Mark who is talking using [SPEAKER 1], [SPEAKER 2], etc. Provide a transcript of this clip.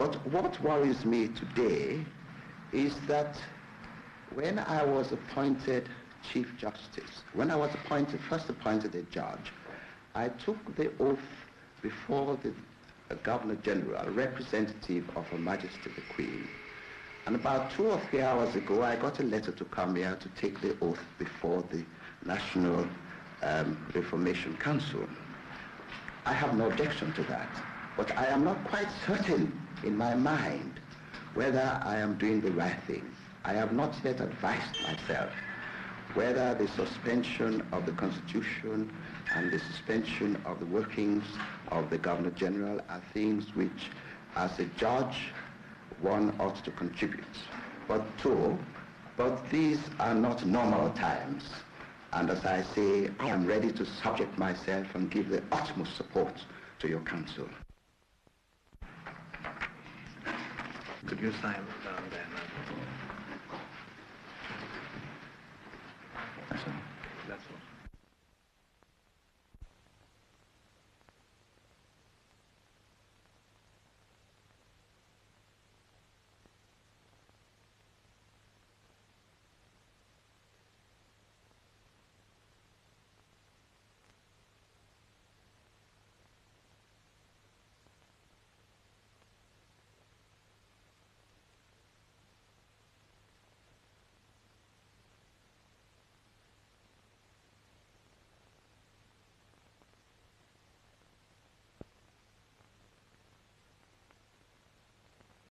[SPEAKER 1] But what worries me today is that when I was appointed Chief Justice, when I was appointed, first appointed a judge, I took the oath before the Governor General, a representative of Her Majesty the Queen. And about two or three hours ago, I got a letter to come here to take the oath before the National um, Reformation Council. I have no objection to that, but I am not quite certain in my mind whether I am doing the right thing. I have not yet advised myself whether the suspension of the Constitution and the suspension of the workings of the Governor General are things which, as a judge, one ought to contribute. But two, but these are not normal times. And as I say, I am ready to subject myself and give the utmost support to your counsel.
[SPEAKER 2] Could you sign down there?